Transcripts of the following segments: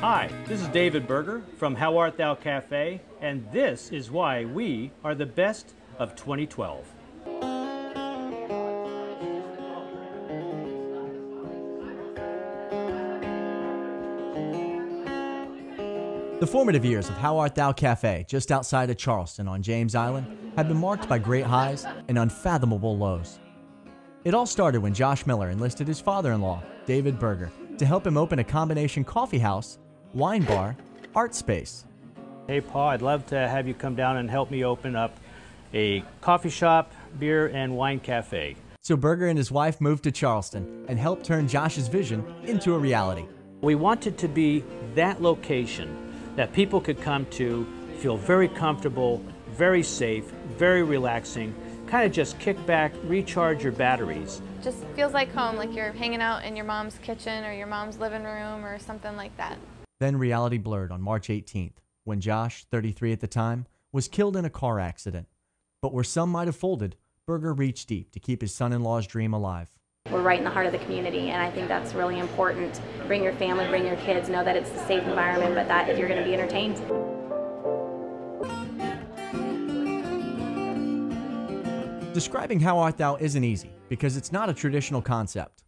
Hi, this is David Berger from How Art Thou Cafe, and this is why we are the best of 2012. The formative years of How Art Thou Cafe, just outside of Charleston on James Island, have been marked by great highs and unfathomable lows. It all started when Josh Miller enlisted his father in law, David Berger, to help him open a combination coffee house, wine bar, art space. Hey, Paul, I'd love to have you come down and help me open up a coffee shop, beer, and wine cafe. So Berger and his wife moved to Charleston and helped turn Josh's vision into a reality. We wanted to be that location that people could come to, feel very comfortable, very safe, very relaxing, kind of just kick back, recharge your batteries. Just feels like home, like you're hanging out in your mom's kitchen or your mom's living room or something like that. Then reality blurred on March 18th when Josh, 33 at the time, was killed in a car accident. But where some might have folded, Berger reached deep to keep his son in law's dream alive. We're right in the heart of the community, and I think that's really important. Bring your family, bring your kids, know that it's a safe environment, but that you're going to be entertained. Describing How Art Thou isn't easy because it's not a traditional concept.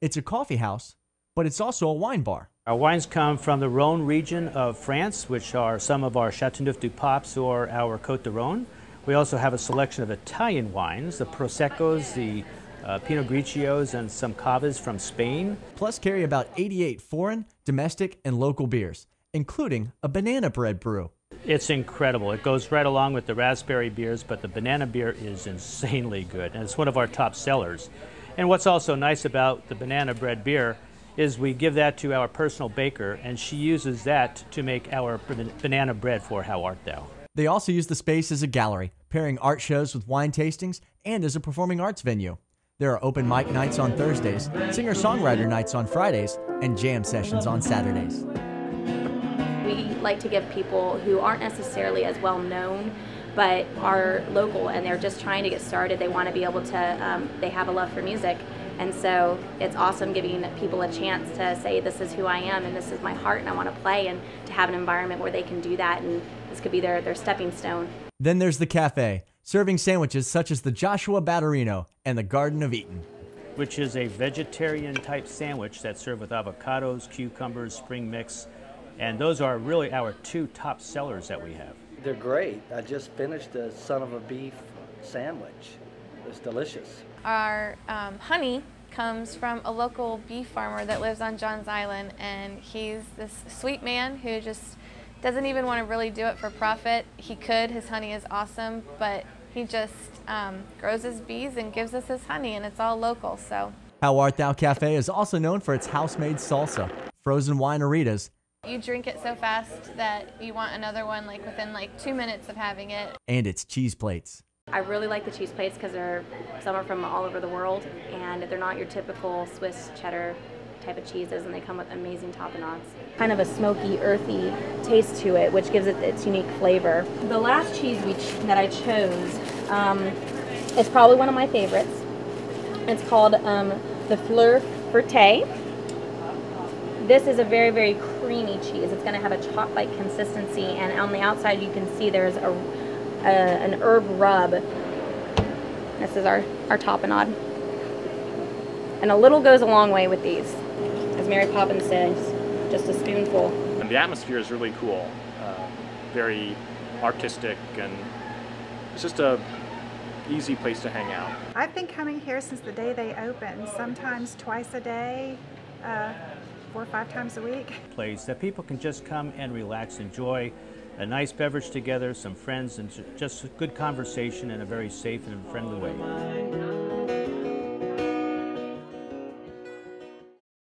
It's a coffee house, but it's also a wine bar. Our wines come from the Rhone region of France, which are some of our Chateauneuf du Papes or our Côte de Rhone. We also have a selection of Italian wines, the Proseccos, the uh, Pinot Grigios, and some Cavas from Spain. Plus, carry about 88 foreign, domestic, and local beers, including a banana bread brew. It's incredible. It goes right along with the raspberry beers, but the banana beer is insanely good, and it's one of our top sellers. And what's also nice about the banana bread beer is we give that to our personal baker, and she uses that to make our banana bread for How Art Thou. They also use the space as a gallery, pairing art shows with wine tastings and as a performing arts venue. There are open mic nights on Thursdays, singer songwriter nights on Fridays, and jam sessions on Saturdays. We like to give people who aren't necessarily as well known but are local and they're just trying to get started. They want to be able to, um, they have a love for music. And so it's awesome giving people a chance to say, this is who I am and this is my heart and I want to play and to have an environment where they can do that and this could be their, their stepping stone. Then there's the cafe, serving sandwiches such as the Joshua Batterino and the Garden of Eden. Which is a vegetarian type sandwich that's served with avocados, cucumbers, spring mix, and those are really our two top sellers that we have. They're great. I just finished a son of a beef sandwich. It's delicious. Our um, honey comes from a local bee farmer that lives on Johns Island, and he's this sweet man who just doesn't even want to really do it for profit. He could, his honey is awesome, but he just um, grows his bees and gives us his honey, and it's all local. So. How Art Thou Cafe is also known for its house-made salsa, frozen wineritas. You drink it so fast that you want another one like within like two minutes of having it. And its cheese plates. I really like the cheese plates because they're some are from all over the world and they're not your typical Swiss cheddar type of cheeses and they come with amazing tapenades. Kind of a smoky, earthy taste to it, which gives it its unique flavor. The last cheese ch that I chose um, is probably one of my favorites. It's called um, the Fleur Verte. This is a very, very creamy cheese. It's going to have a chalk-like consistency, and on the outside you can see there's a, a an herb rub. This is our, our tapenade. And a little goes a long way with these. As Mary Poppins says, just a spoonful. And the atmosphere is really cool, uh, very artistic, and it's just a easy place to hang out. I've been coming here since the day they opened, sometimes twice a day, uh, four or five times a week. Place that people can just come and relax, enjoy a nice beverage together, some friends, and just good conversation in a very safe and friendly way.